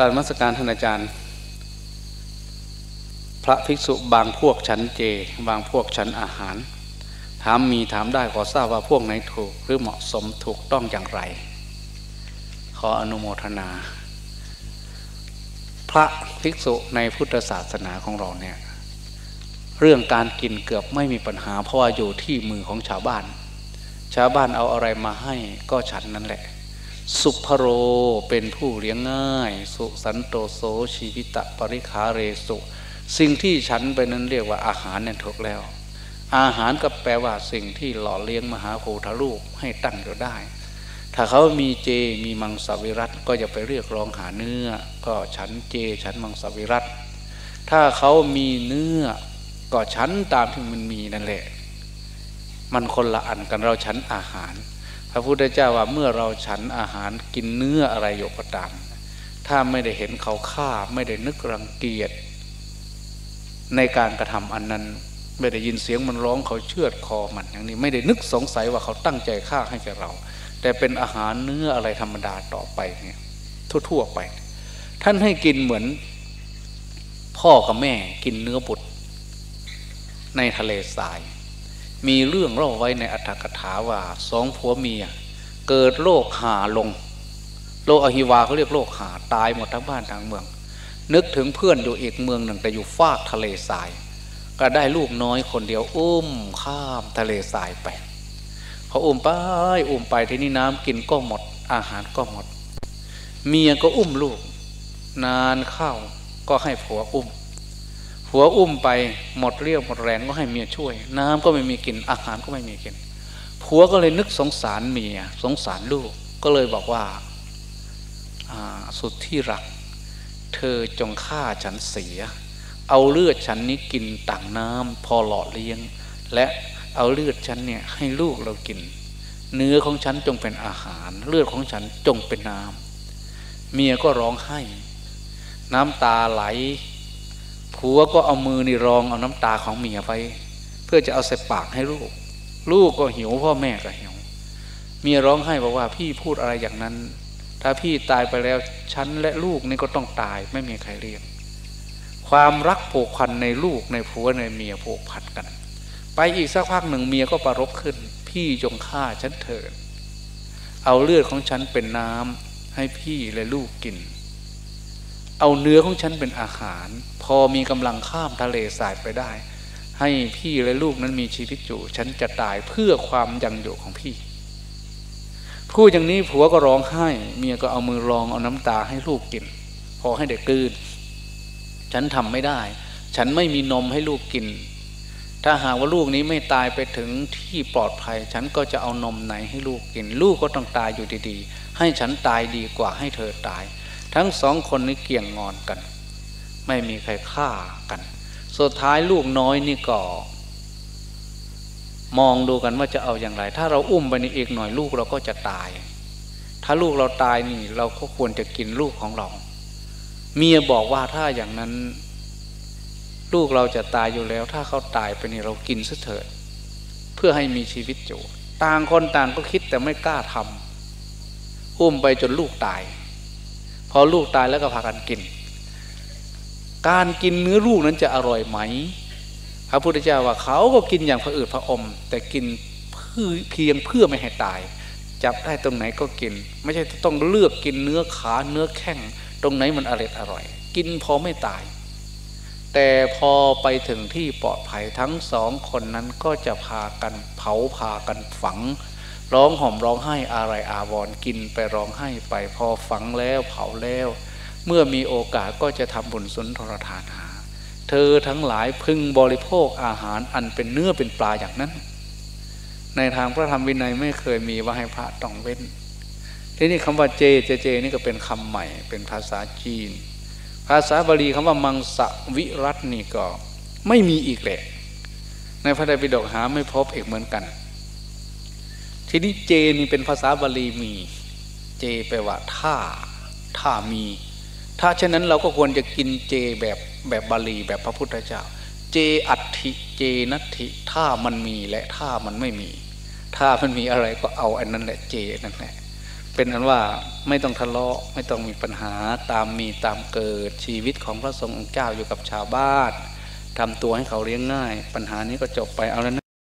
การมัสการท่านอาจารย์ พระภิกษุบางพวกฉันเจ บางพวกฉันอาหาร ถามมีถามได้ขอทราบว่าพวกไหนถูก หรือเหมาะสมถูกต้องอย่างไร ขออนุโมทนา พระภิกษุในพุทธศาสนาของเราเนี่ยเรื่องการกินเกือบไม่มีปัญหาเพราะว่าอยู่ที่มือของชาวบ้าน ชาวบ้านเอาอะไรมาให้ก็ฉันนั่นแหละ สุภโรเป็นผู้เลี้ยงง่าย สุสันโตโสชีวิตะปริคาเรสุ สิ่งที่ฉันไปนั้นเรียกว่าอาหารเนี่ยถูกแล้ว อาหารก็แปลว่าสิ่งที่หล่อเลี้ยงมหาภูทะลูกให้ตั้งอยู่ได้ ถ้าเขามีเจมีมังสวิรัตก็จะไปเรียกร้องหาเนื้อ ก็ฉันเจฉันมังสวิรัตถ้าเขามีเนื้อ ก็ฉันตามที่มันมีนั่นแหละ มันคนละอันกันเราฉันอาหาร พระพุทธเจ้าว่าเมื่อเราฉันอาหารกินเนื้ออะไรอยู่ก็ตาม ถ้าไม่ได้เห็นเขาฆ่าไม่ได้นึกรังเกียจในการกระทำอันนั้น ไม่ได้ยินเสียงมันร้องเขาเชือดคอมันอย่างนี้ไม่ได้นึกสงสัยว่าเขาตั้งใจฆ่าให้แกเรา แต่เป็นอาหารเนื้ออะไรธรรมดาต่อไปเนี่ยทั่วๆไป ท่านให้กินเหมือน พ่อกับแม่กินเนื้อบุตรในทะเลทราย มีเรื่องเล่าไว้ในอัตถกถาว่าสองผัวเมีย เกิดโรคหาลง โรคอหิวาเขาเรียกโรคหาตายหมดทั้งบ้านทั้งเมือง นึกถึงเพื่อนอยู่อีกเมืองหนึ่งแต่อยู่ฟากทะเลทราย ก็ได้ลูกน้อยคนเดียวอุ้มข้ามทะเลทรายไปพออุ้มไปอุ้มไปที่นี่น้ำกินก็หมด อาหารก็หมด เมียก็อุ้มลูก นานเข้าก็ให้ผัวอุ้ม ผัวอุ้มไปหมดเรี่ยวหมดแรงก็ให้เมียช่วย น้ำก็ไม่มีกินอาหารก็ไม่มีกินผัวก็เลยนึกสงสารเมียสงสารลูกก็เลยบอกว่าสุดที่รัก เธอจงฆ่าฉันเสีย เอาเลือดฉันนี้กินต่างน้ำพอหล่อเลี้ยง และเอาเลือดฉันเนี่ยให้ลูกเรากิน เนื้อของฉันจงเป็นอาหาร เลือดของฉันจงเป็นน้ำเมียก็ร้องไห้ น้ำตาไหล ผัวก็เอามือนี่รองเอาน้ำตาของเมียไปเพื่อจะเอาใส่ปากให้ลูก ลูกก็หิวพ่อแม่ก็หิวเมียร้องไห้บอกว่าพี่พูดอะไรอย่างนั้น ถ้าพี่ตายไปแล้วฉันและลูกนี่ก็ต้องตายไม่มีใครเลี้ยงความรักผูกพันในลูกในผัวในเมียผูกพันกัน ไปอีกสักพักหนึ่งเมียก็ประรบขึ้น พี่จงฆ่าฉันเถิดเอาเลือดของฉันเป็นน้ำให้พี่และลูกกิน เอาเนื้อของฉันเป็นอาหาร พอมีกำลังข้ามทะเลสายไปได้ ให้พี่และลูกนั้นมีชีวิตอยู่ ฉันจะตายเพื่อความยังอยู่ของพี่พูดอย่างนี้ผัวก็ร้องไห้ เมียก็เอามือรองเอาน้ำตาให้ลูกกิน พอให้เด็กกืนฉันทำไม่ได้ ฉันไม่มีนมให้ลูกกิน ถ้าหากว่าลูกนี้ไม่ตายไปถึงที่ปลอดภัย ฉันก็จะเอานมไหนให้ลูกกิน ลูกก็ต้องตายอยู่ดีๆ ให้ฉันตายดีกว่าให้เธอตาย ทั้งสองคนนี้เกี่ยงงอนกัน ไม่มีใครฆ่ากัน สุดท้ายลูกน้อยนี่ก็มองดูกันว่าจะเอาอย่างไร ถ้าเราอุ้มไปนี่อีกหน่อยลูกเราก็จะตาย ถ้าลูกเราตายนี่ เราก็ควรจะกินลูกของเรา เมียบอกว่าถ้าอย่างนั้น ลูกเราจะตายอยู่แล้ว ถ้าเขาตายไปนี่เรากินซะเถิด เพื่อให้มีชีวิตอยู่ ต่างคนต่างก็คิดแต่ไม่กล้าทำอุ้มไปจนลูกตาย อลูกตายแล้วก็พากันกิน การกินเนื้อลูกนั้นจะอร่อยไหม พระพุทธเจ้าว่าเขาก็กินอย่างพระอืดพระอม แต่กินเพื่อเพียงเพื่อไม่ให้ตาย จับได้ตรงไหนก็กิน ไม่ใช่ต้องเลือกกินเนื้อขาเนื้อแข้ง ตรงไหนมันอร่อยอร่อย กินพอไม่ตาย แต่พอไปถึงที่ปลอดภัยทั้งสองคนนั้นก็จะพากันเผาพากันฝัง ร้องห่มร้องไห้อะไรอาวรกินไปร้องไห้ไปพอฝังแล้วเผาแล้ว เมื่อมีโอกาสก็จะทำบุญสุนทรทานหา เธอทั้งหลายพึงบริโภคอาหารอันเป็นเนื้อเป็นปลาอย่างนั้น ในทางพระธรรมวินัยไม่เคยมีว่าให้พระต้องเว้น ที่นี้คำว่าเจเจเจนี่ก็เป็นคำใหม่ เป็นภาษาจีน ภาษาบาลีคำว่ามังสวิรัตนี่ก็ไม่มีอีกแหละในพระไตรปิฎกหาไม่พบอีกเหมือนกัน ทีนี้เจนี่เป็นภาษาบาลีมี เจแปลว่าถ้าถ้ามี ถ้าเช่นนั้นเราก็ควรจะกินเจแบบแบบบาลีแบบพระพุทธเจ้า เจอัติเจนัติถ้ามันมีและถ้ามันไม่มี ถ้ามันมีอะไรก็เอาอันนั้นแหละเจนั่นแหละเป็นอันว่าไม่ต้องทะเลาะไม่ต้องมีปัญหาตามมีตามเกิดชีวิตของพระสงฆ์องค์เจ้าอยู่กับชาวบ้านทำตัวให้เขาเลี้ยงง่าย ปัญหานี้ก็จบไปเอาแล้วนะ